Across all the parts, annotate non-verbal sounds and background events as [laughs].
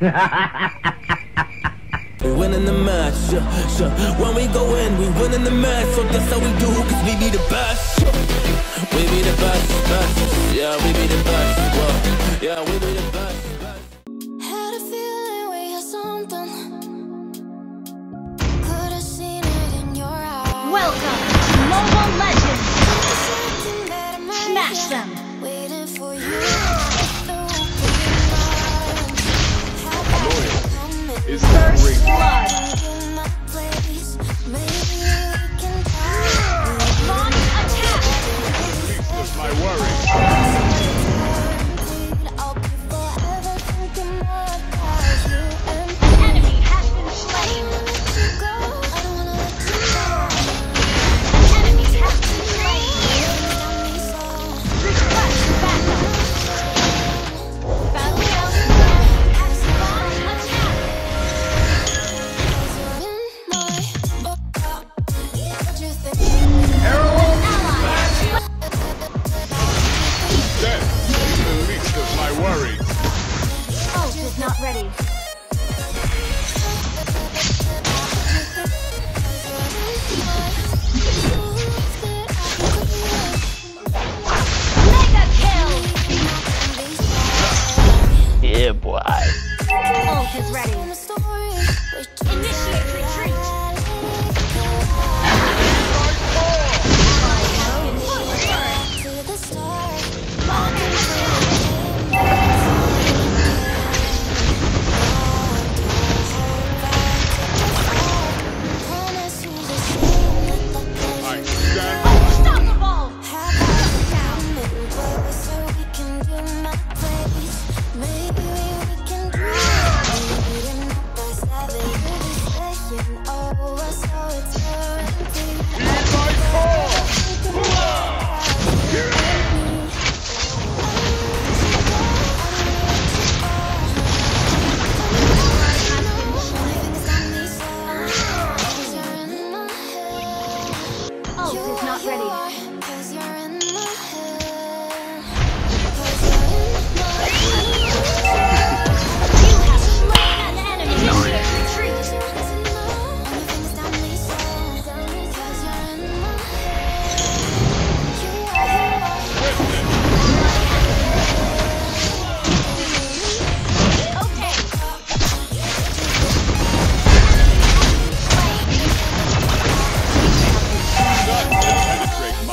winning the match, yeah, yeah. When we go in, we winning the match. So that's how we do, cause we be the best. We be the best, best. Yeah, we be the best. Well, yeah, we be the best. Welcome to Mobile Legends! Smash them! is First great. Blood.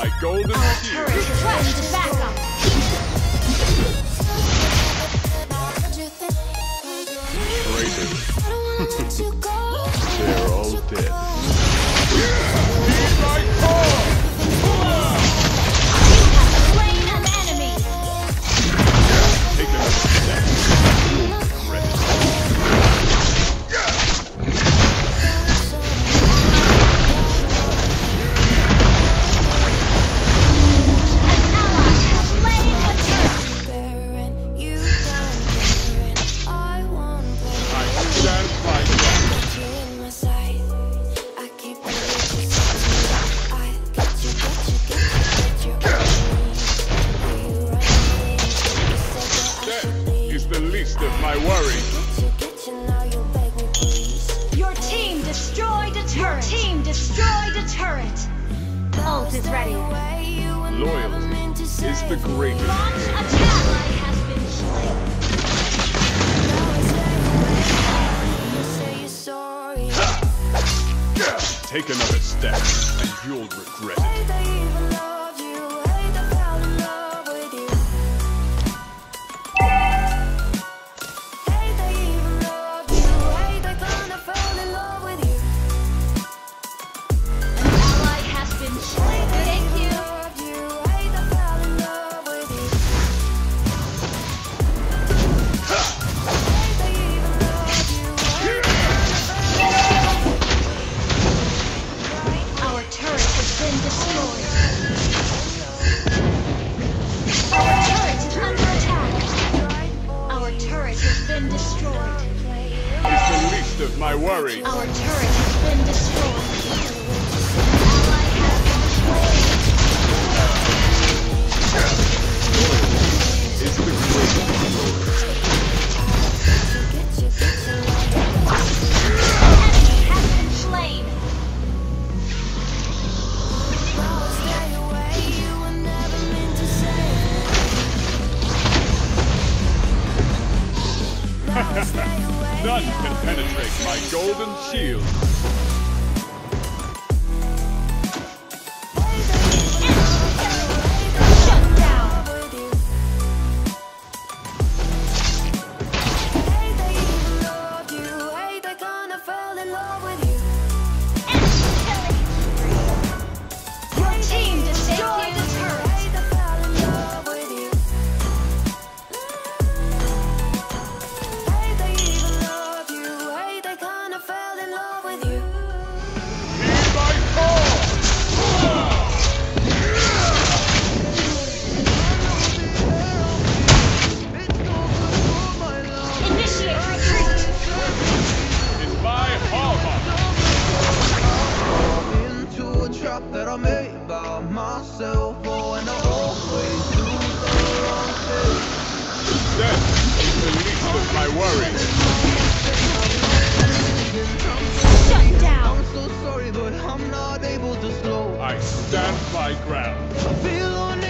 my golden shield. Traitors. [laughs] They're all dead. team destroyed a turret. Ult is ready. Loyalty is the greatest. Launch attack! Take another step, and you'll regret it. of my worry. Our turret has been destroyed. Is the great penetrate my golden shield. stand my ground.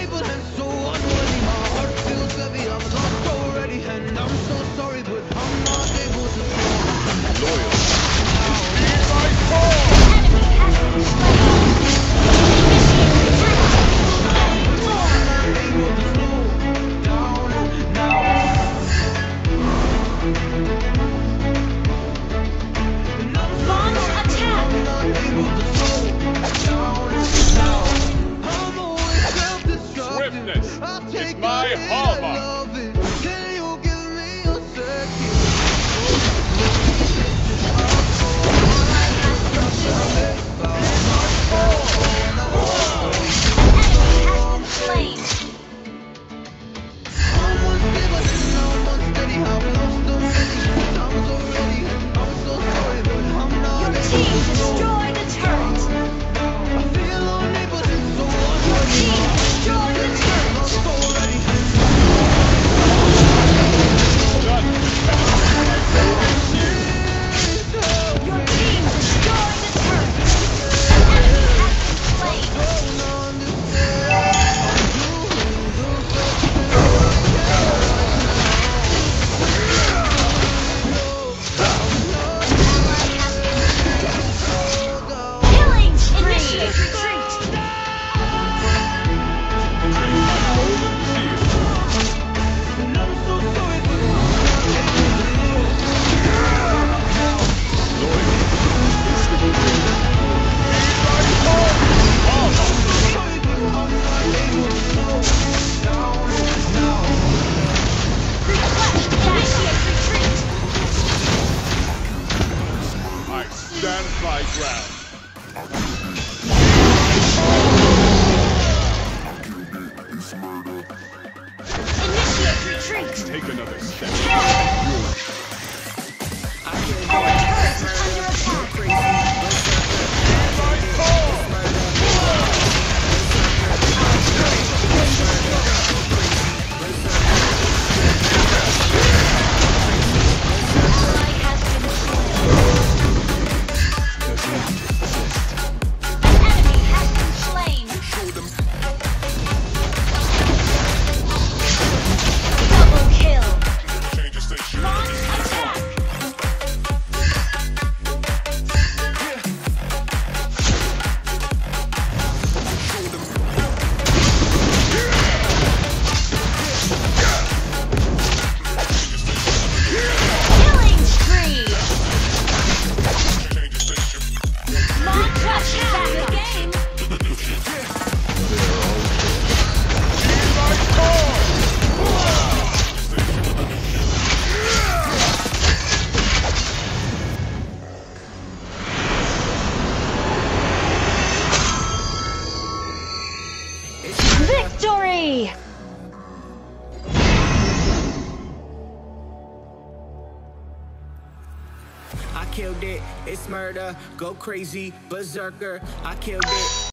satisfied ground. Initiate retreat! Take another step. It's murder, go crazy, berserker. I killed it.